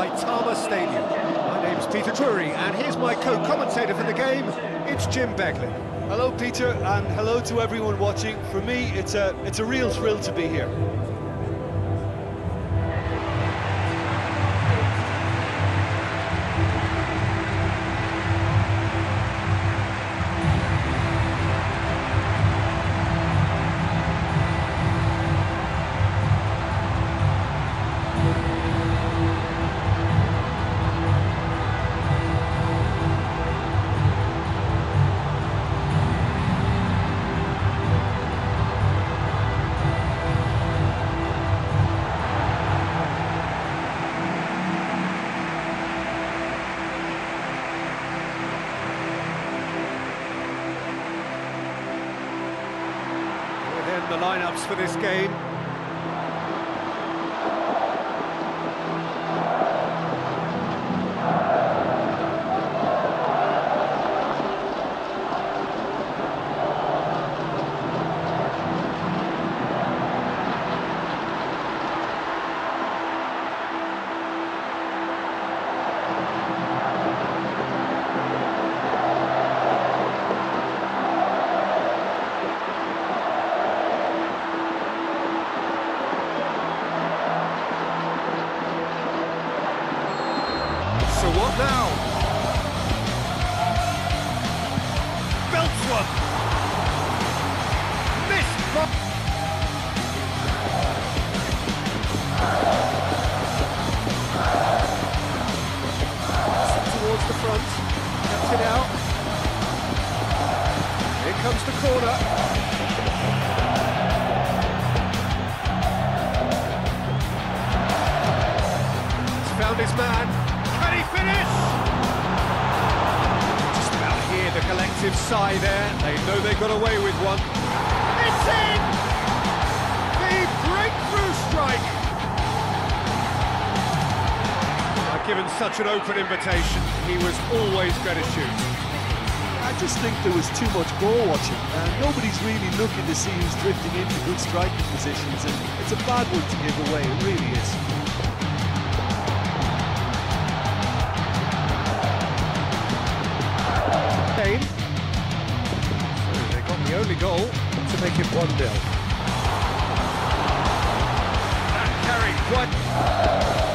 Saitama Stadium. My name's Peter Drury, and here's my co-commentator for the game, it's Jim Beglin. Hello, Peter, and hello to everyone watching. For me, it's a, it's a real thrill to be here. The lineups for this game. Front. Cuts it out. Here comes the corner. He's found his man. Can he finish? Just about hear the collective sigh there. They know they got away with one. It's in! The breakthrough strike! Given such an open invitation, he was always going to shoot. I just think there was too much ball watching, and nobody's really looking to see who's drifting into good striking positions, and it's a bad one to give away, it really is. Kane. So they got the only goal to make it 1 0. That carry quite.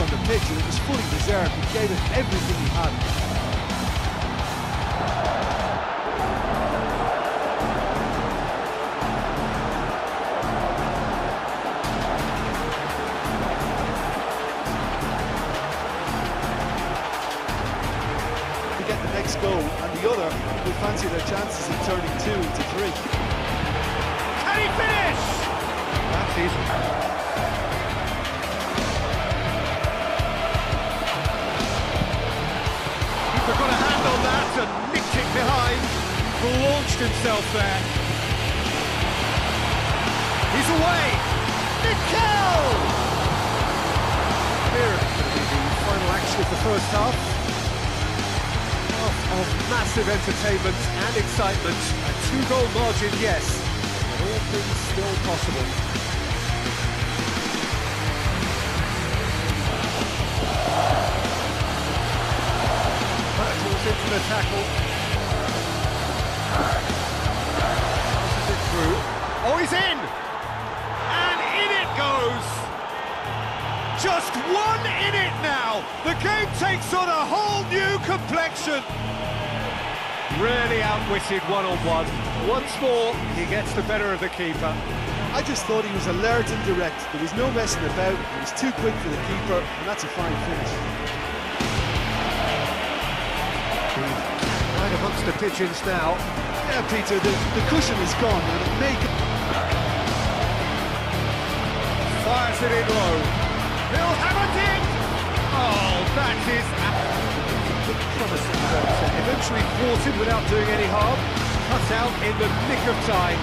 On the pitch, and it was fully deserved. He gave it everything he had. To get the next goal, and the other will fancy their chances of turning two into three. Can he finish? That's easy. Launched himself there. He's away. Mikel! Here is the final action of the first half. Half of massive entertainment and excitement. A two-goal margin, yes. But all things still possible. Into the tackle. Complexion! Really outwitted one-on-one. Once more, he gets the better of the keeper. I just thought he was alert and direct. There was no messing about. He was too quick for the keeper, and that's a fine finish. Right amongst the pigeons now. Yeah, Peter, the, the cushion is gone, and it may... Fires it in low. He'll have it in! Oh, that is promising though, eventually thwarted without doing any harm, cut out in the nick of time.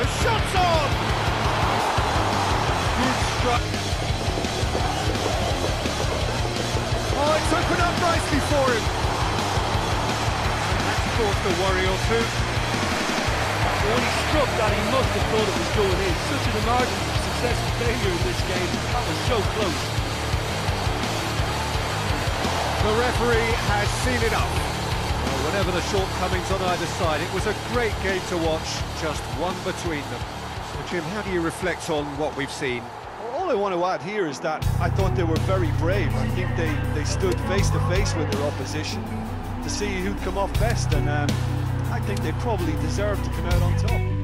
The shot's on! Good strike. Oh, it's opened up nicely for him. That's forced the or two. When he struck that, he must have thought it was going in. Such an emergency success and failure in this game. That was so close. The referee has seen it up. Well, whatever the shortcomings on either side, it was a great game to watch, just one between them. So, Jim, how do you reflect on what we've seen? All I want to add here is that I thought they were very brave. I think they, they stood face to face with their opposition to see who'd come off best, and um, I think they probably deserved to come out on top.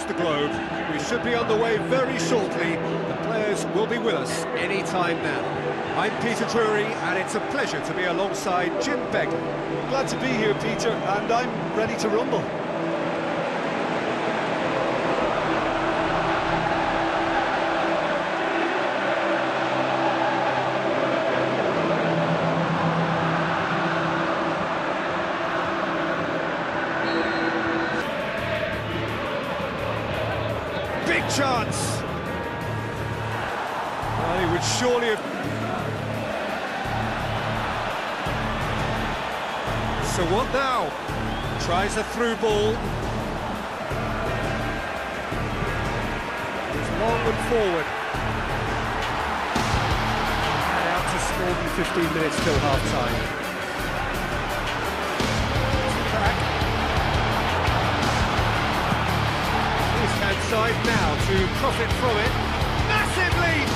Across the globe. We should be on the way very shortly. The players will be with us any time now. I'm Peter Drury and it's a pleasure to be alongside Jim Beglin. Glad to be here, Peter, and I'm ready to rumble. So what now? Tries a through ball. It's long and forward. And out to more than 15 minutes till half-time. Side now to profit from it. Massive lead!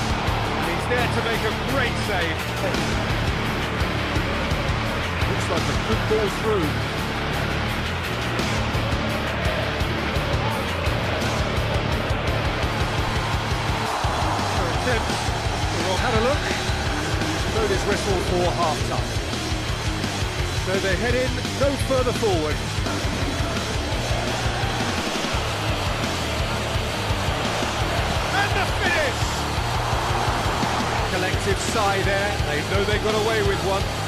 And he's there to make a great save. Like a good ball through. Attempt. We'll have a look. Throw his whistle for half-time. So they head in no further forward. And the finish! Collective sigh there. They know they got away with one.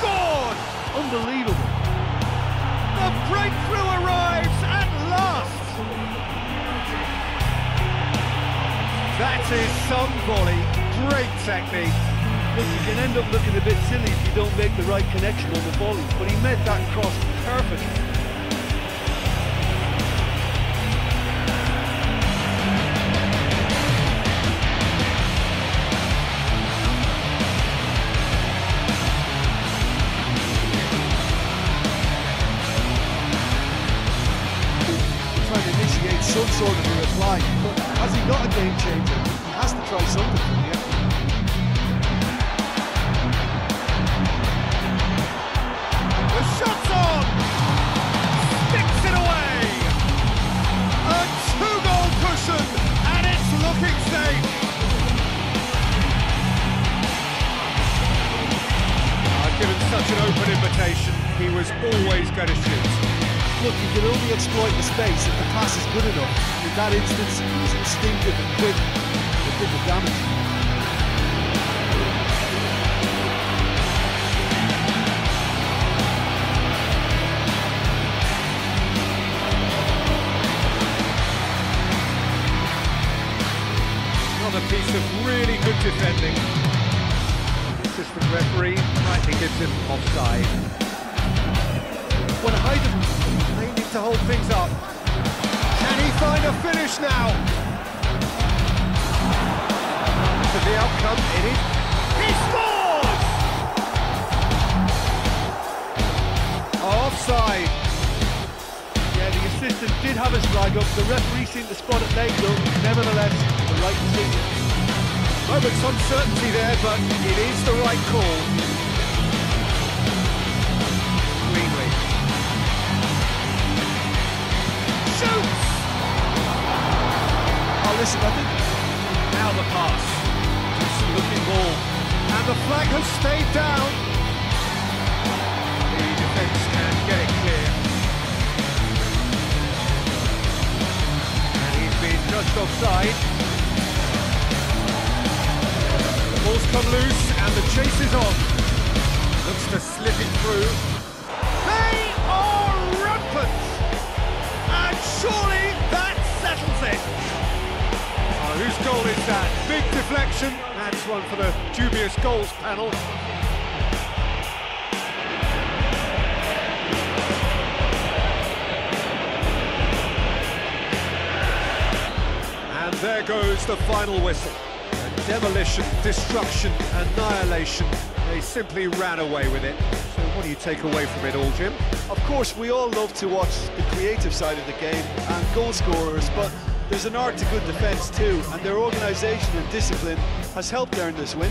Unbelievable. The breakthrough arrives at last! That is some volley. Great technique. Look, you can end up looking a bit silly if you don't make the right connection on the volley, but he met that cross that instance, he was instinctive and quick. It did the damage. Another piece of really good defending. Assistant referee rightly gives him offside. Well, Hayden may need to hold things up. He find a finish now? To the outcome, it is. He scores! Oh, offside. Yeah, the assistant did have his flag up. The referee seemed to spot it late, though. Nevertheless, the right decision. Moments uncertainty there, but it is the right call. Listen, I think Now the pass. Decent looking ball. And the flag has stayed down. The defence can get it clear. And he's been just offside. The ball's come loose and the chase is on. Looks to slip it through. Whose goal is that? Big deflection. That's one for the dubious goals panel. And there goes the final whistle. Demolition, destruction, annihilation. They simply ran away with it. So what do you take away from it all, Jim? Of course, we all love to watch the creative side of the game and goal scorers, but there's an art to good defence too, and their organisation and discipline has helped earn this win.